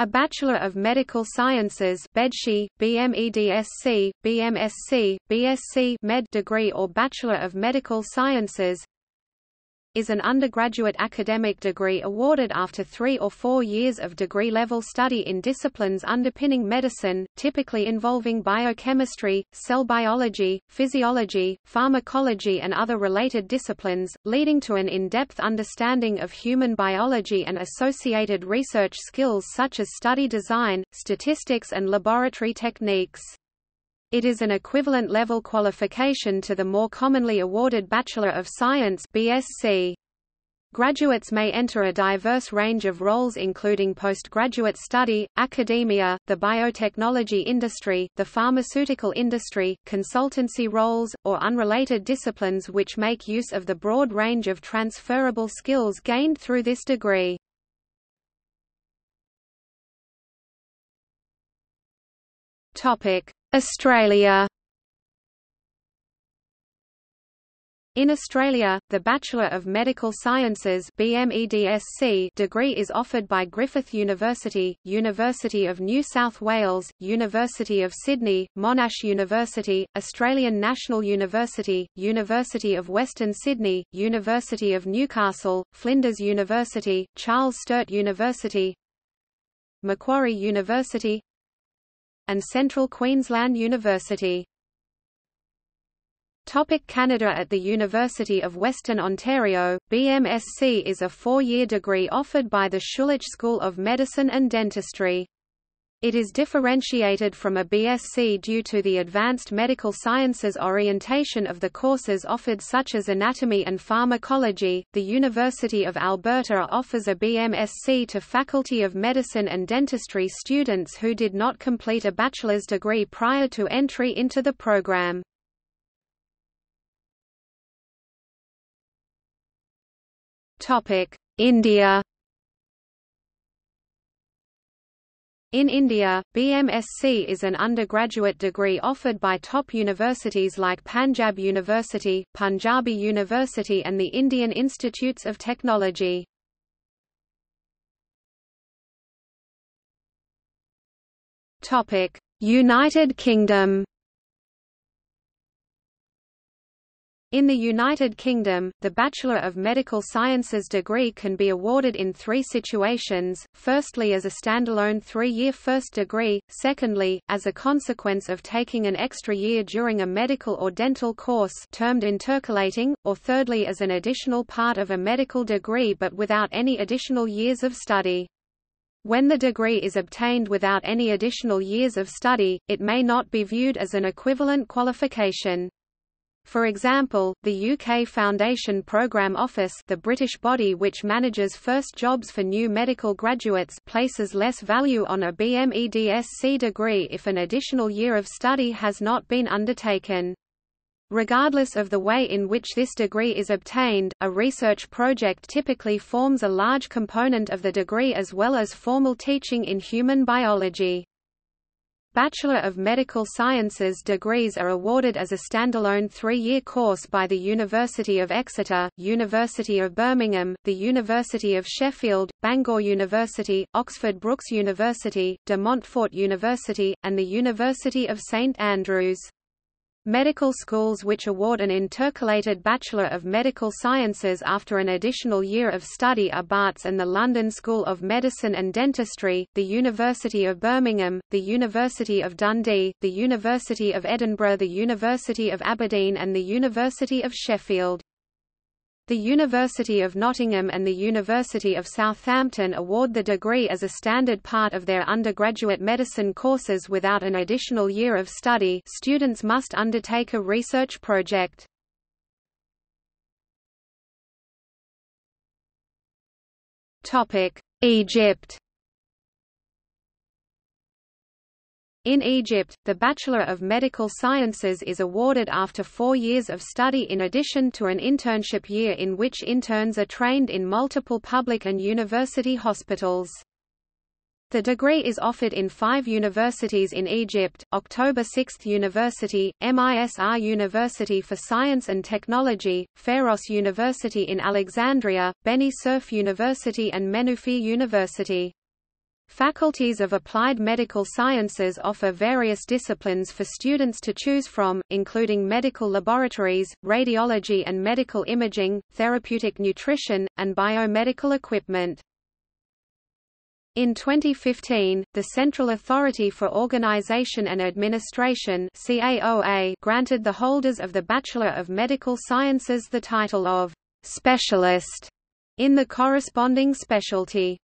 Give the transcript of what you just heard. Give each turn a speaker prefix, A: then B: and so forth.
A: A Bachelor of Medical Sciences BMedSci, BMEDSC, BMSc, BSc Med degree or Bachelor of Medical Sciences is an undergraduate academic degree awarded after three or four years of degree-level study in disciplines underpinning medicine, typically involving biochemistry, cell biology, physiology, pharmacology and other related disciplines, leading to an in-depth understanding of human biology and associated research skills such as study design, statistics and laboratory techniques. It is an equivalent level qualification to the more commonly awarded Bachelor of Science BSc. Graduates may enter a diverse range of roles including postgraduate study, academia, the biotechnology industry, the pharmaceutical industry, consultancy roles, or unrelated disciplines which make use of the broad range of transferable skills gained through this degree. Topic: Australia. In Australia, the Bachelor of Medical Sciences BMEDSC degree is offered by Griffith University, University of New South Wales, University of Sydney, Monash University, Australian National University, University of Western Sydney, University of Newcastle, Flinders University, Charles Sturt University, Macquarie University, and Central Queensland University. Topic Canada At the University of Western Ontario, BMSc is a four-year degree offered by the Schulich School of Medicine and Dentistry. It is differentiated from a BSc due to the advanced medical sciences orientation of the courses offered such as anatomy and pharmacology. The University of Alberta offers a BMSc to Faculty of Medicine and Dentistry students who did not complete a bachelor's degree prior to entry into the program. Topic: India In India, BMSc is an undergraduate degree offered by top universities like Panjab University, Punjabi University and the Indian Institutes of Technology. United Kingdom In the United Kingdom, the Bachelor of Medical Sciences degree can be awarded in three situations, firstly as a standalone three-year first degree, secondly, as a consequence of taking an extra year during a medical or dental course termed intercalating, or thirdly as an additional part of a medical degree but without any additional years of study. When the degree is obtained without any additional years of study, it may not be viewed as an equivalent qualification. For example, the UK Foundation Programme Office the British body which manages first jobs for new medical graduates places less value on a BMEDSC degree if an additional year of study has not been undertaken. Regardless of the way in which this degree is obtained, a research project typically forms a large component of the degree as well as formal teaching in human biology. Bachelor of Medical Sciences degrees are awarded as a standalone three-year course by the University of Exeter, University of Birmingham, the University of Sheffield, Bangor University, Oxford Brookes University, de Montfort University, and the University of St Andrews. Medical schools which award an intercalated Bachelor of Medical Sciences after an additional year of study are Barts and the London School of Medicine and Dentistry, the University of Birmingham, the University of Dundee, the University of Edinburgh the University of Aberdeen and the University of Sheffield. The University of Nottingham and the University of Southampton award the degree as a standard part of their undergraduate medicine courses without an additional year of study students must undertake a research project. Egypt In Egypt, the Bachelor of Medical Sciences is awarded after four years of study in addition to an internship year in which interns are trained in multiple public and university hospitals. The degree is offered in five universities in Egypt, October 6 University, MISR University for Science and Technology, Pharos University in Alexandria, Beni Suef University and Menoufia University. Faculties of Applied Medical Sciences offer various disciplines for students to choose from, including medical laboratories, radiology and medical imaging, therapeutic nutrition, and biomedical equipment. In 2015, the Central Authority for Organization and Administration CAOA granted the holders of the Bachelor of Medical Sciences the title of «specialist» in the corresponding specialty.